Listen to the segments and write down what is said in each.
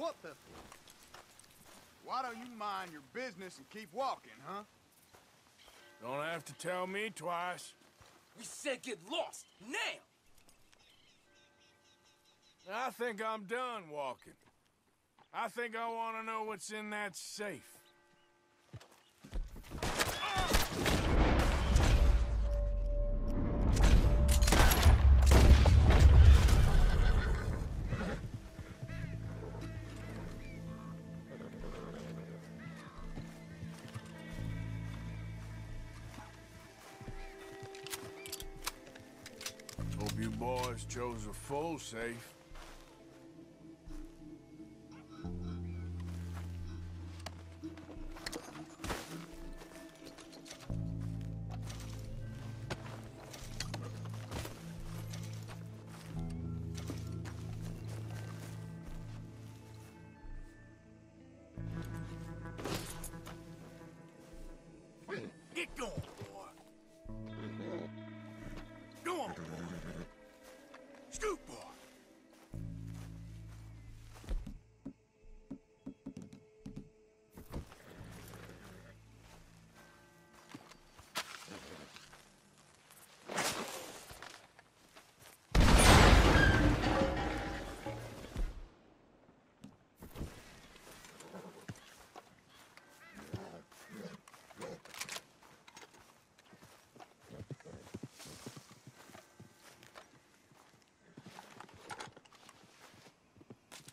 What the? Why don't you mind your business and keep walking, huh? Don't have to tell me twice. We said get lost, now! I think I'm done walking. I think I want to know what's in that safe. Chose a full safe.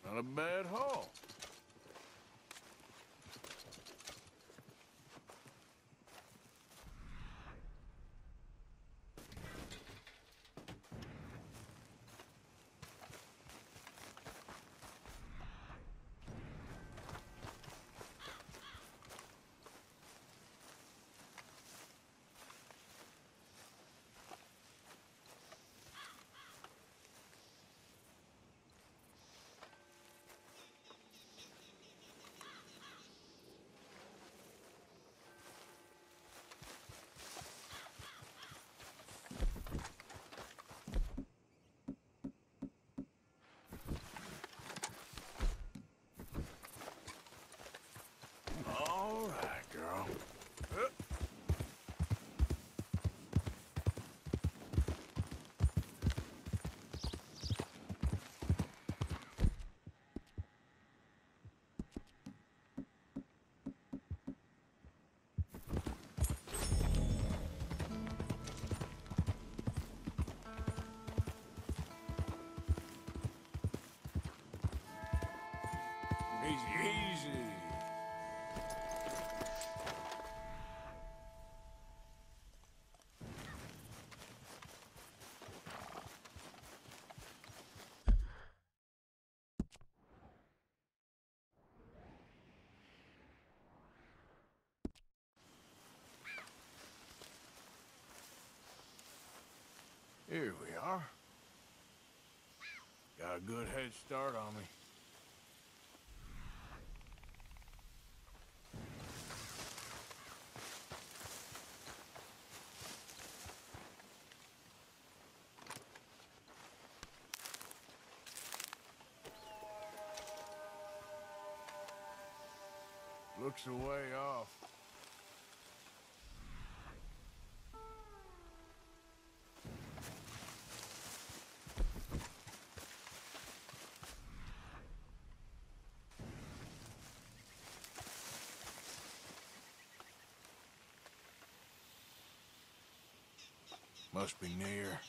Not a bad haul. All right, girl. Uh, Easy, easy. Here we are. Got a good head start on me. Looks a way off. Must be near.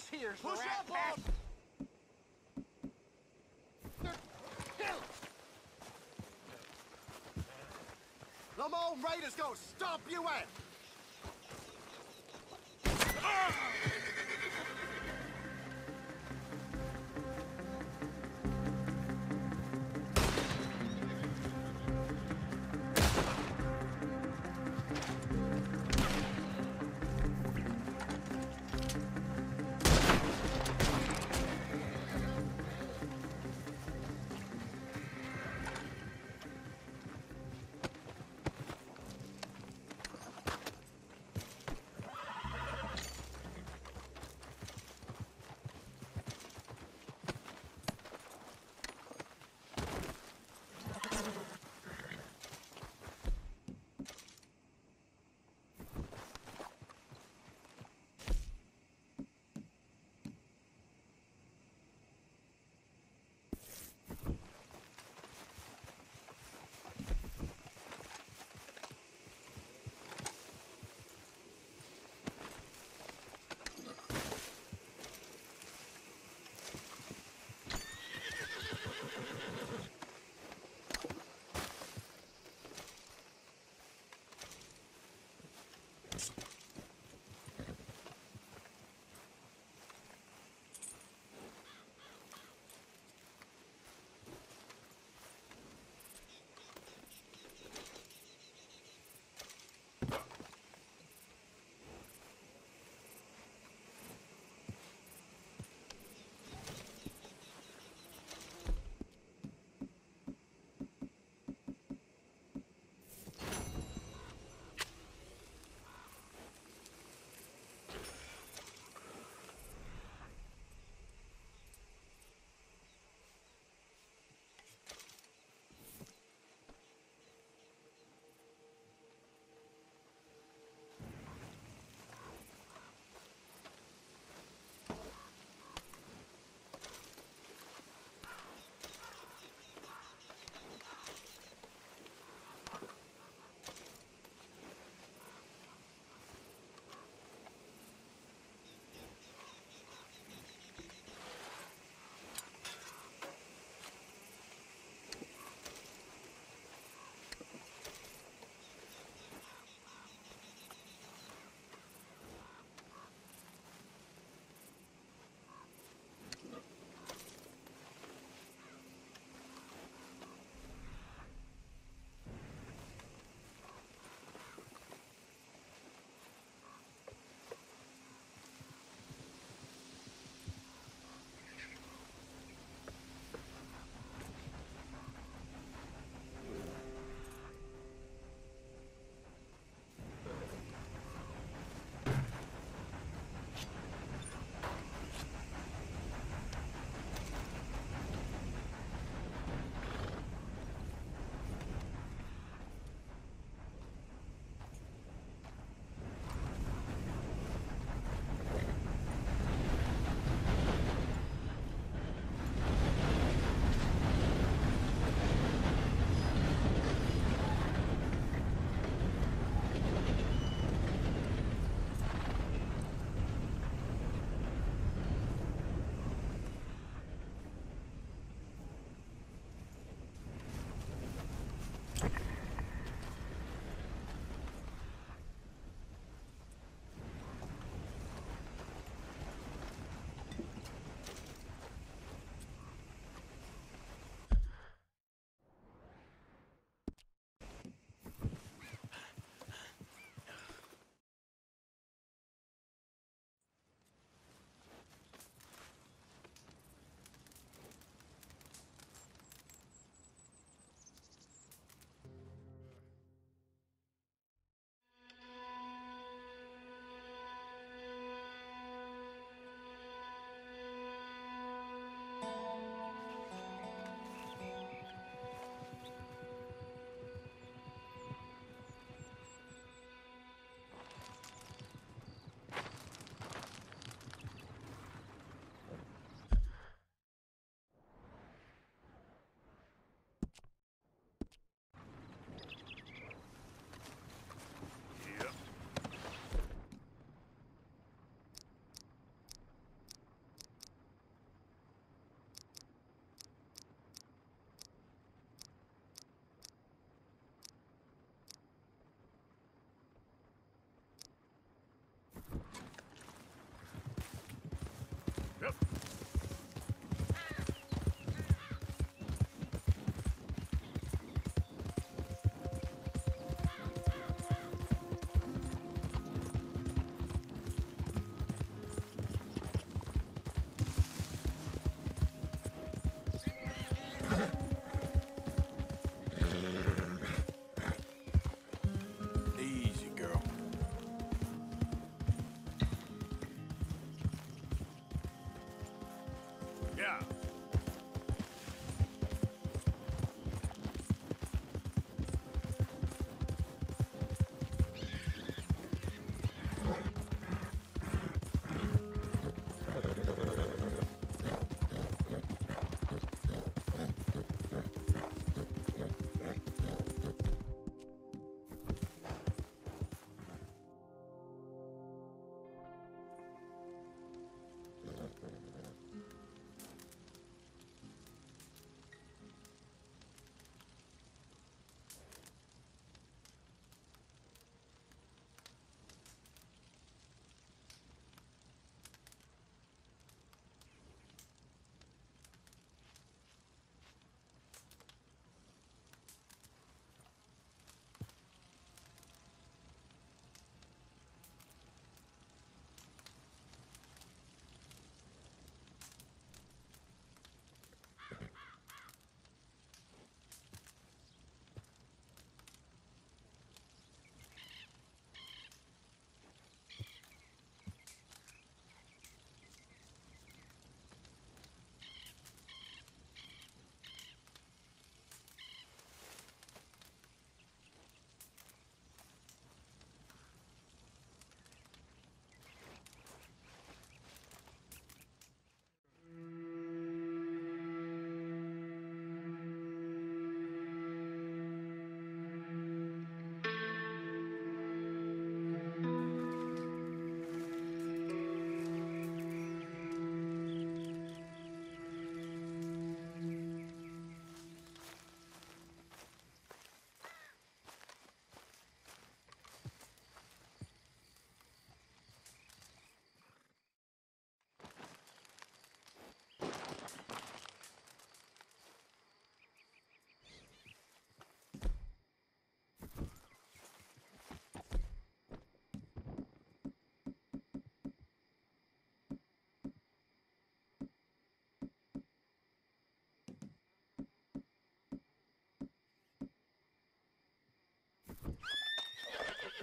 This here's the Push rat up pack. on- Raiders gonna stomp you out.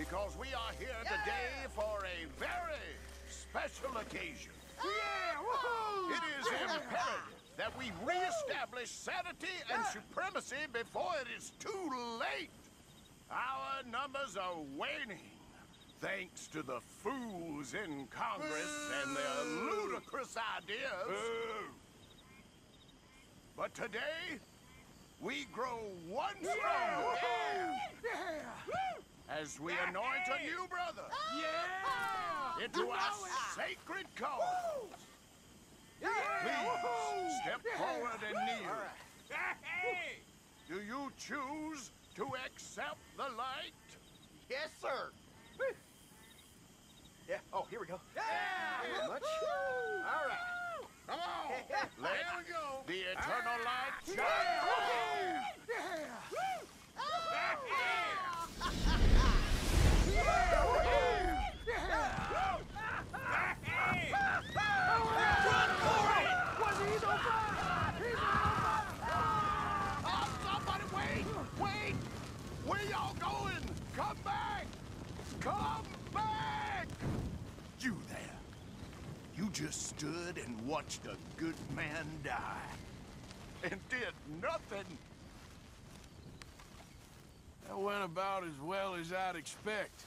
Because we are here today for a very special occasion. Yeah, It is imperative that we reestablish sanity and supremacy before it is too late. Our numbers are waning, thanks to the fools in Congress and their ludicrous ideas. But today, we grow one stronger as we anoint a new brother yeah into our sacred cause. Please step forward and kneel. Do you choose to accept the light? Yes, sir. Yeah. Oh, here we go. Yeah. Very much. All right. Come on. Let we go. the eternal ah. light shine. Oh, somebody wait! Wait! Where y'all going? Come back! Come back! You there. You just stood and watched a good man die. And did nothing. That went about as well as I'd expect.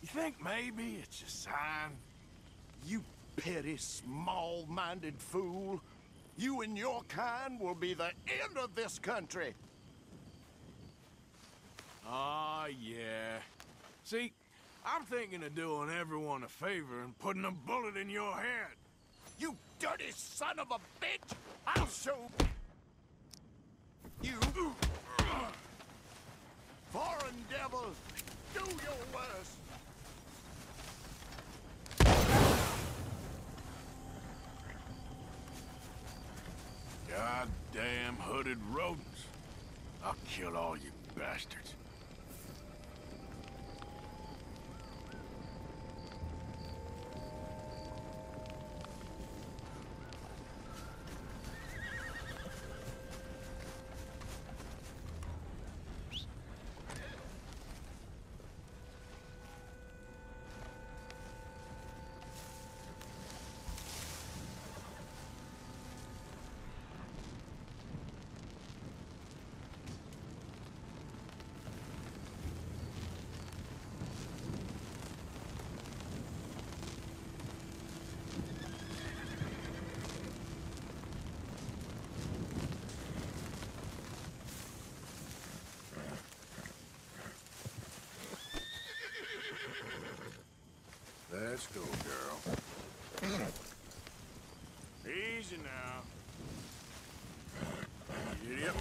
You think maybe it's a sign? You petty, small-minded fool. You and your kind will be the end of this country. Ah, yeah. See, I'm thinking of doing everyone a favor and putting a bullet in your head. You dirty son of a bitch! I'll show you. Foreign devil, do your worst. Goddamn hooded rodents. I'll kill all you bastards. Let's girl. Easy now. Up.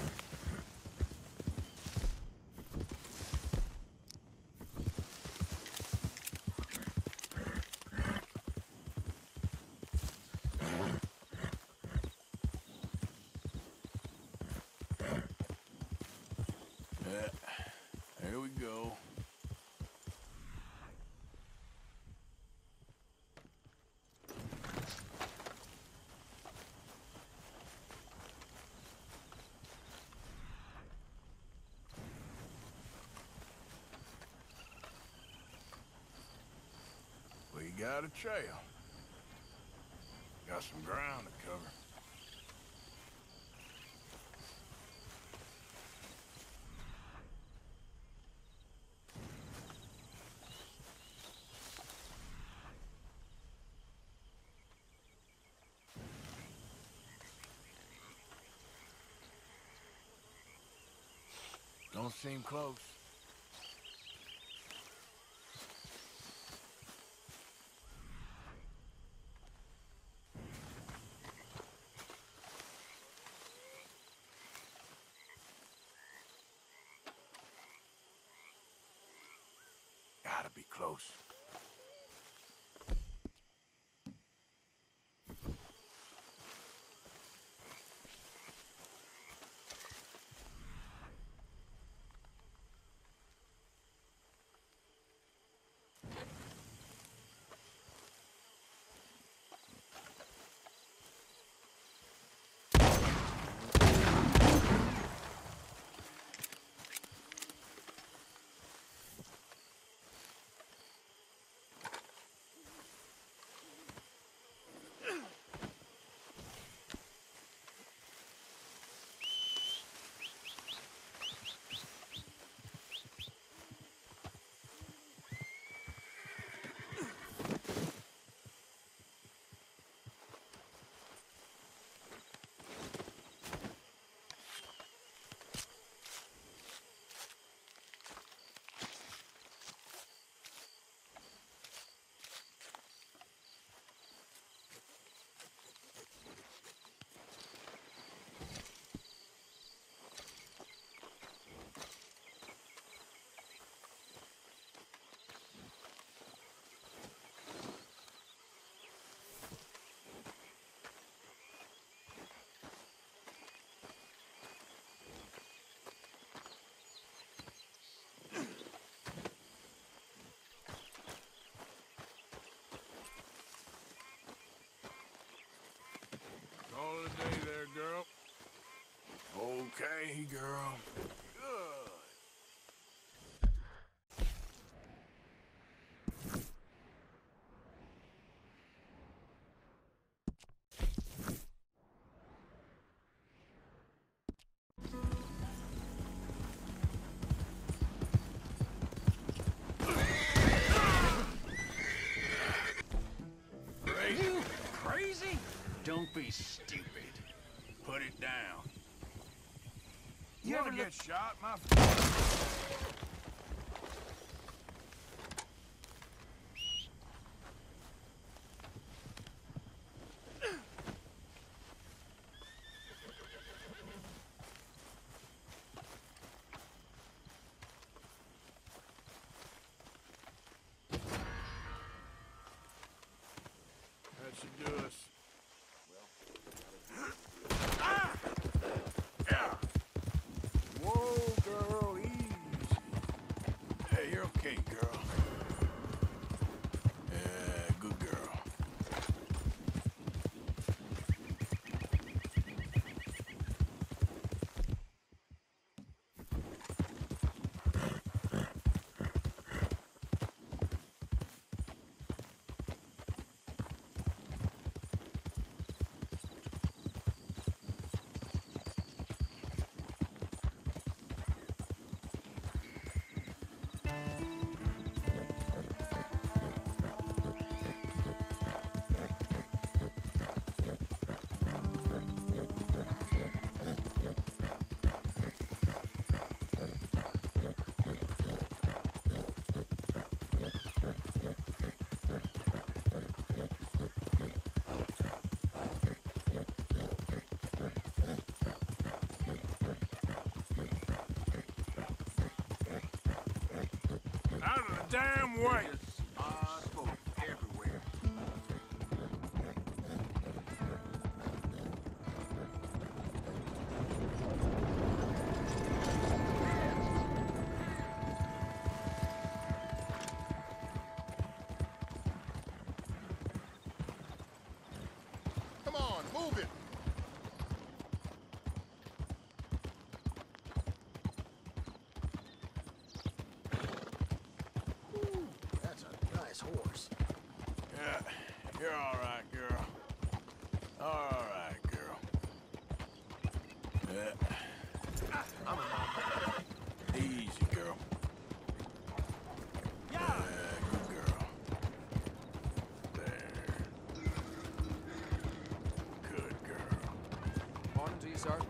Uh, there we go. We got a trail. Got some ground to cover. Don't seem close. Gotta be close. A day there, girl. Okay, girl. Don't be stupid. Put it down. You You ever get shot, my friend? That should do us. Damn way! Morning sir.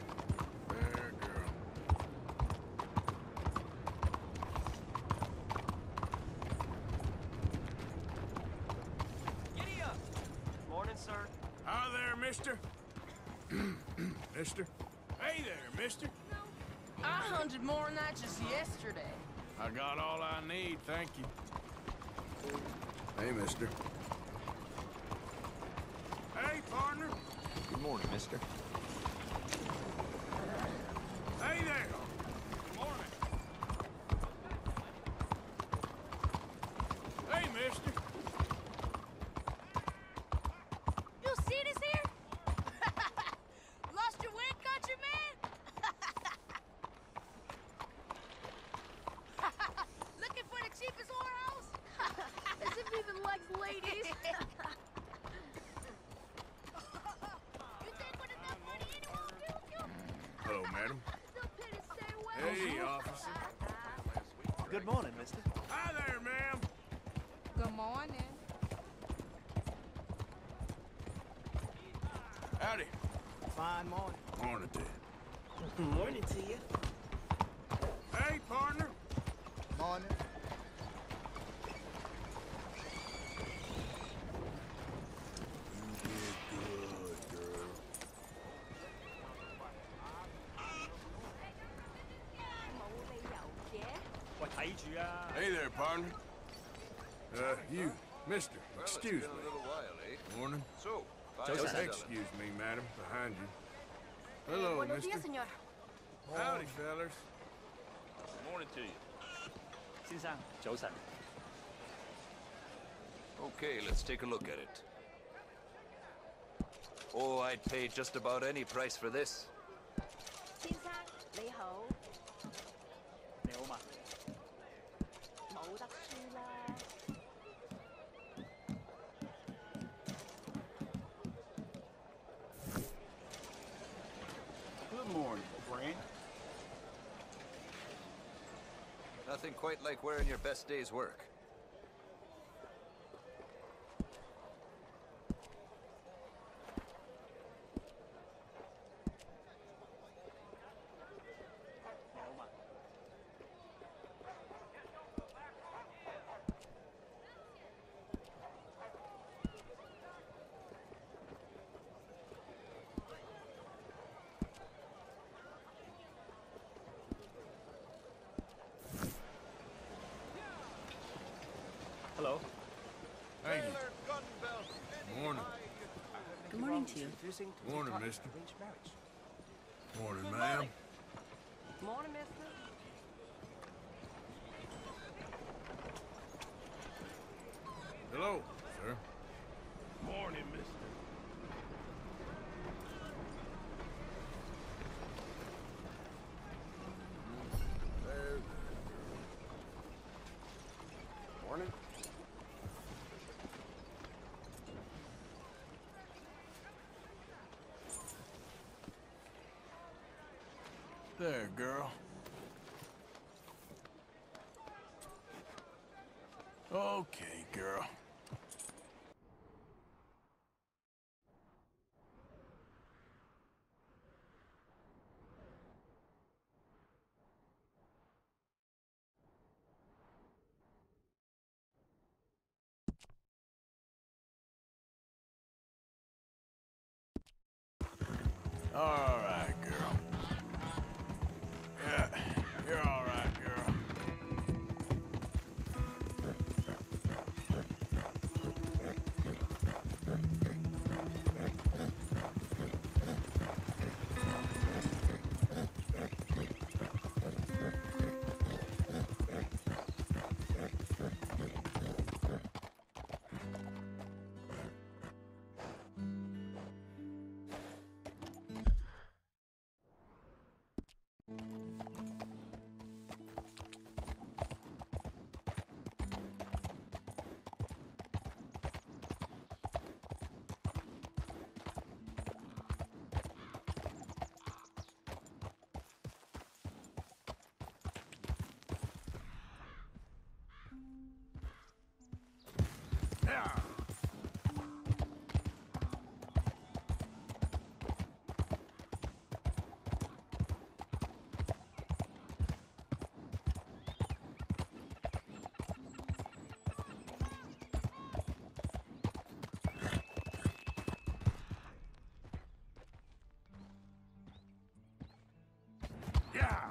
There, girl. Giddy up. Morning, sir. Hi there, mister. mister. Hey there, mister. I hunted more than that just yesterday. I got all I need, thank you. Hey, mister. Hey, partner. Good morning, mister. Hey there. Good morning. Hey, mister. You see this here? Lost your wind, country man? Looking for the cheapest whorehouse? As if he even likes ladies. you think with enough money anyone will kill you? Hello, madam. Still pity stay away. Hey, officer. Good morning, mister. Hi there, ma'am. Good morning. Howdy. Fine morning. Morning to you. Morning to you. Hey, partner. Morning. Excuse me. While, eh? Morning. So, just excuse me, madam, behind you. Hello, eh, buenos mister. Dias, señor. Howdy, fellas. Good morning to you. Okay, let's take a look at it. Oh, I'd pay just about any price for this. wearing your best day's work. to you. Morning, mister. Morning, ma'am. Morning, mister. there, girl. Okay, girl. Yeah.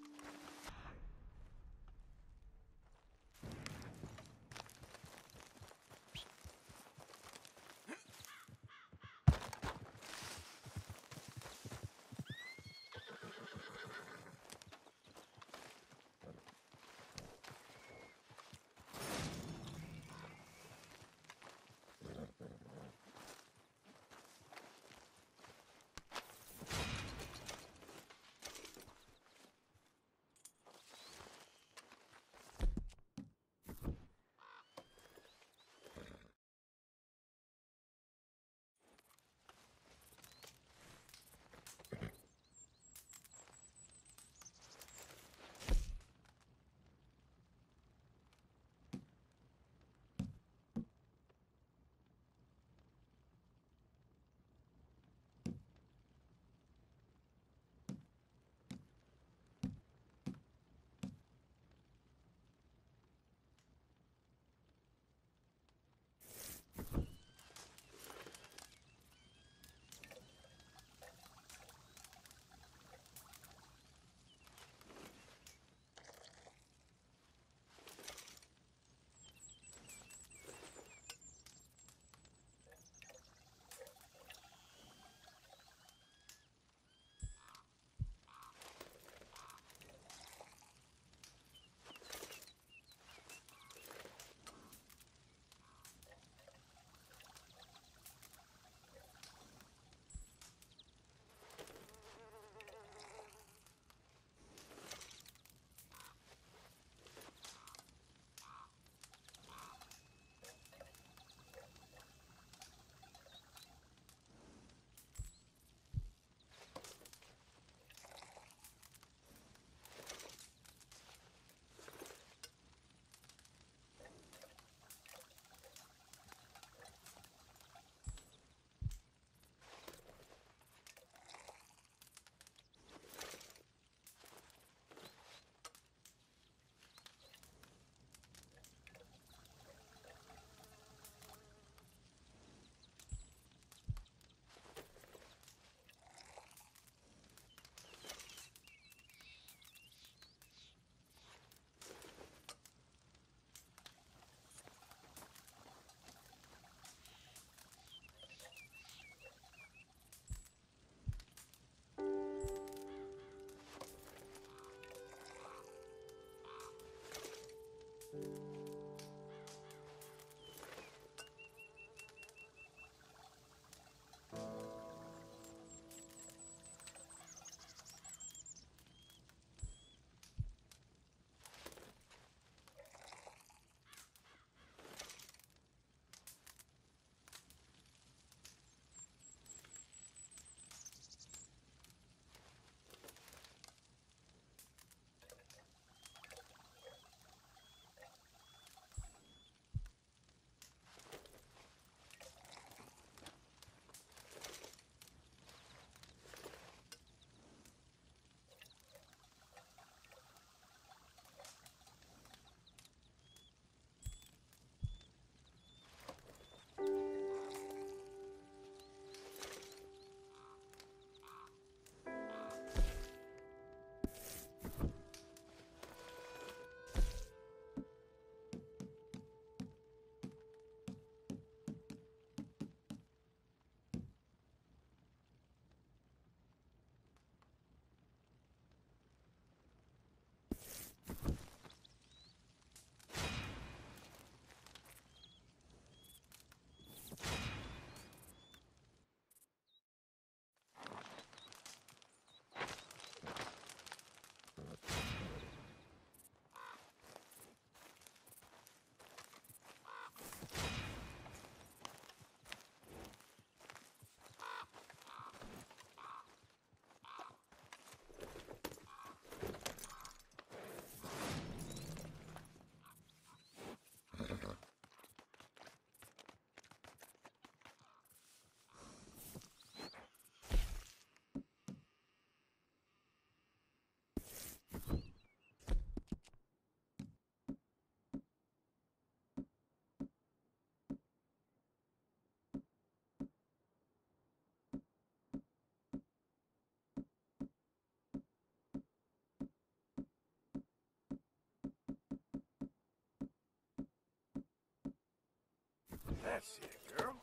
That's it, girl.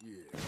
Yeah,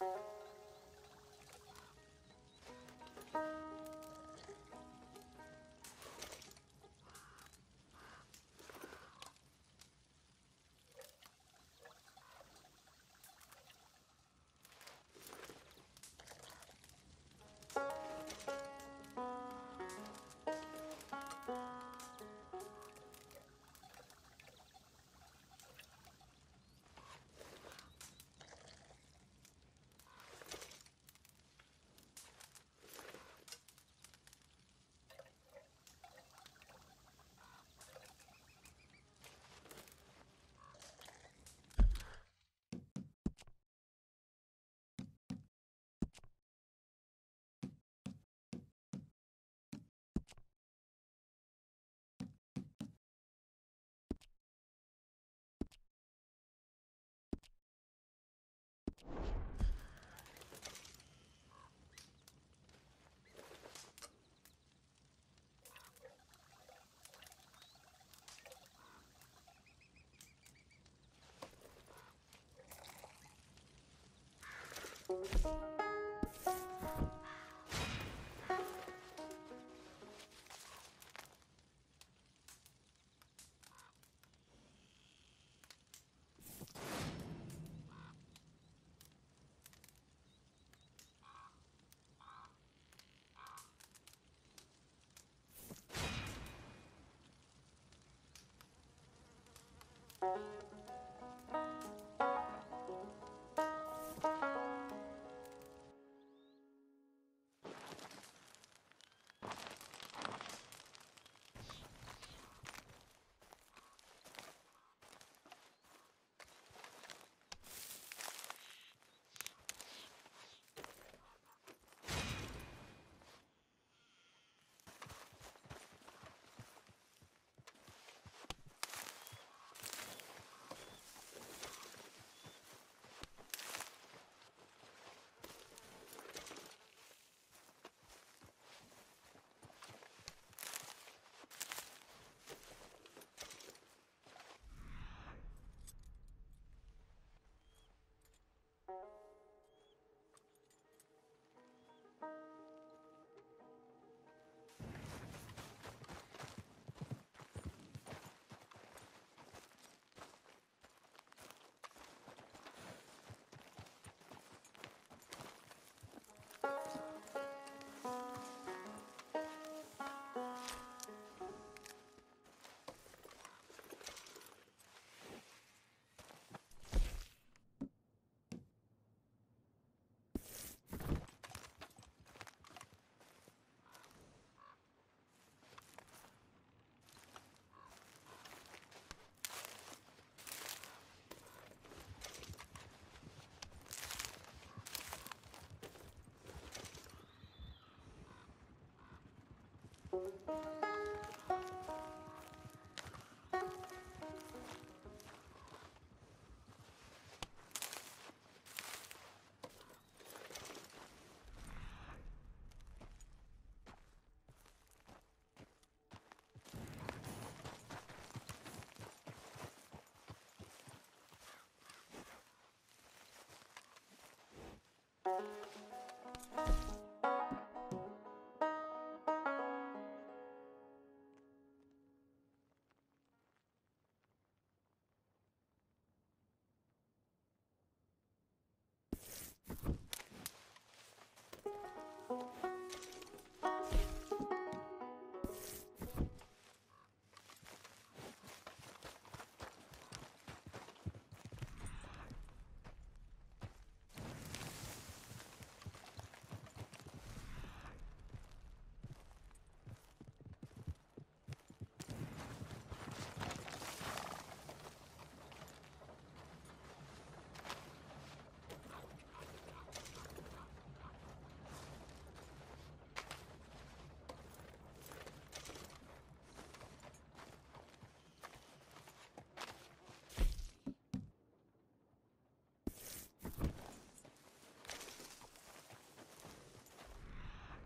Thank you. you Oh,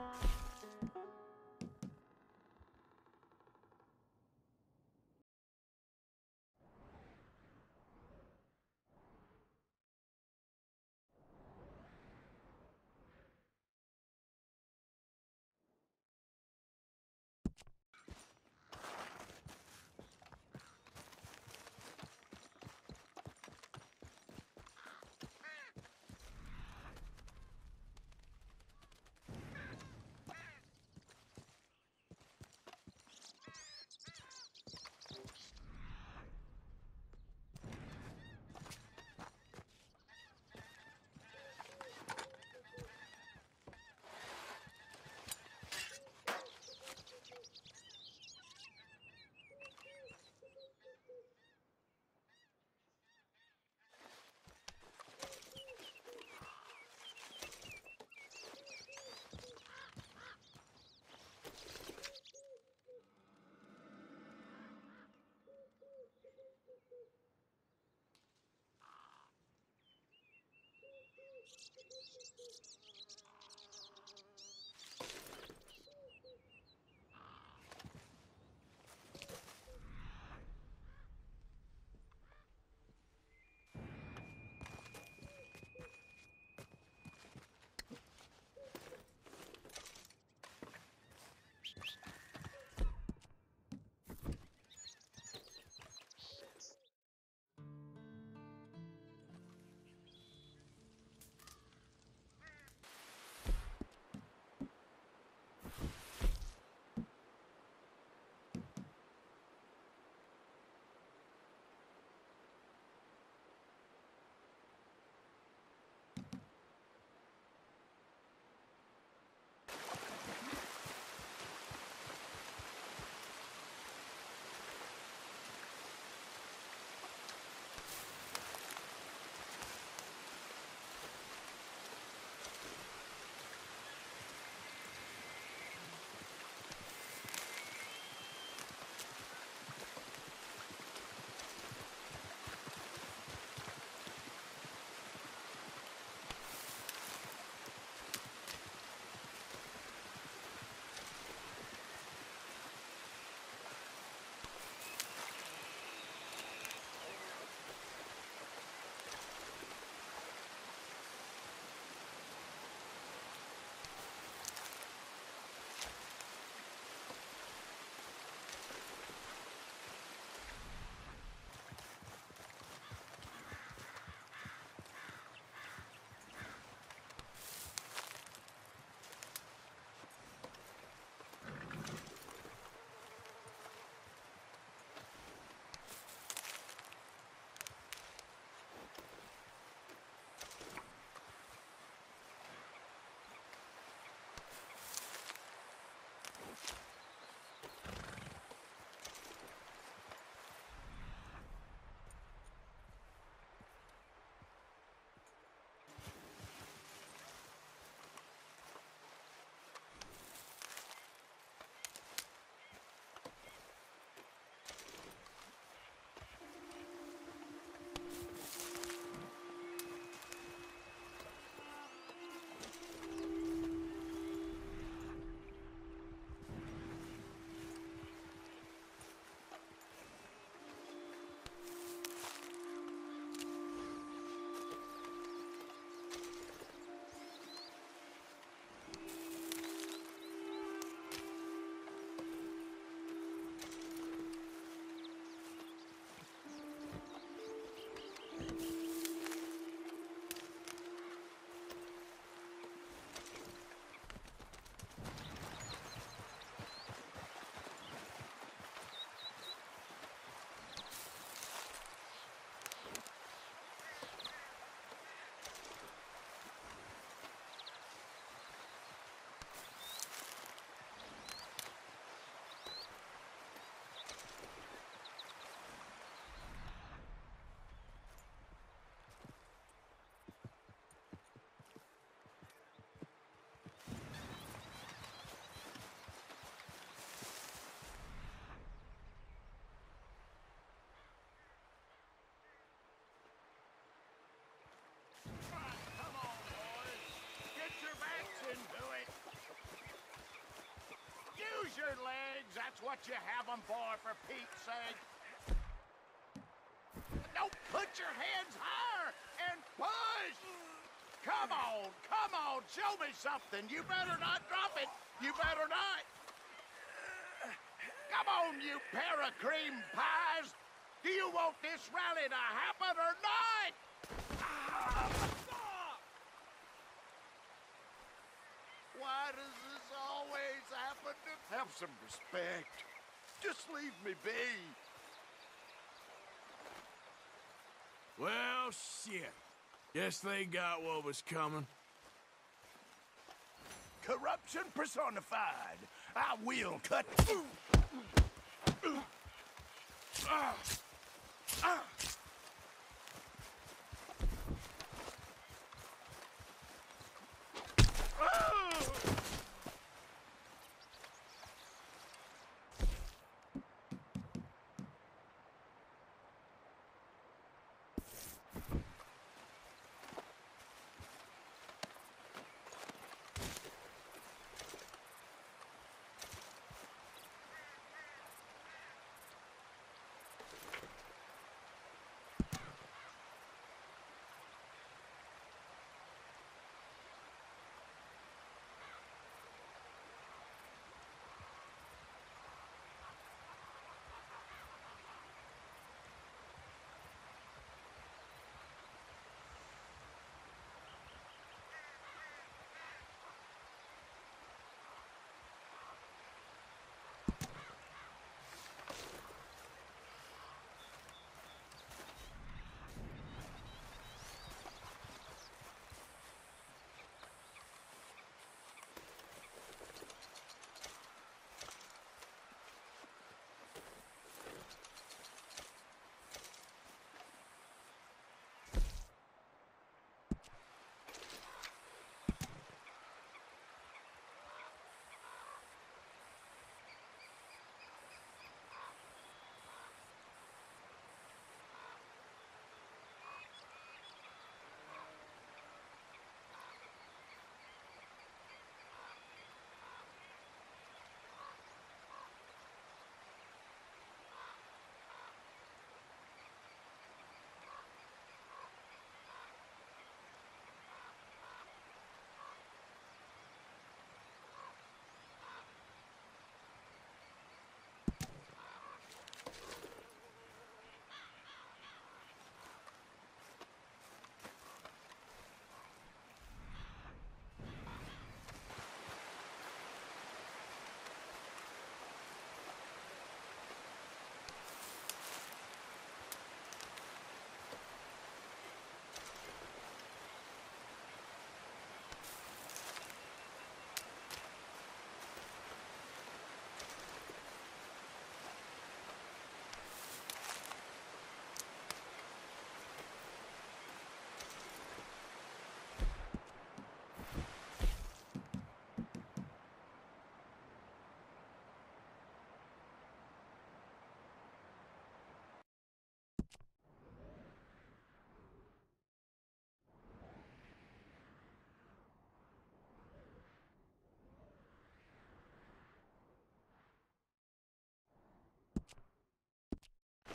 Bye. Use your legs. That's what you have them for, for Pete's sake. Don't put your hands higher and push. Come on, come on. Show me something. You better not drop it. You better not. Come on, you pair of cream pies. Do you want this rally to happen or not? Why does this Have some respect. Just leave me be. Well, shit. Guess they got what was coming. Corruption personified. I will cut... Ah! Ah!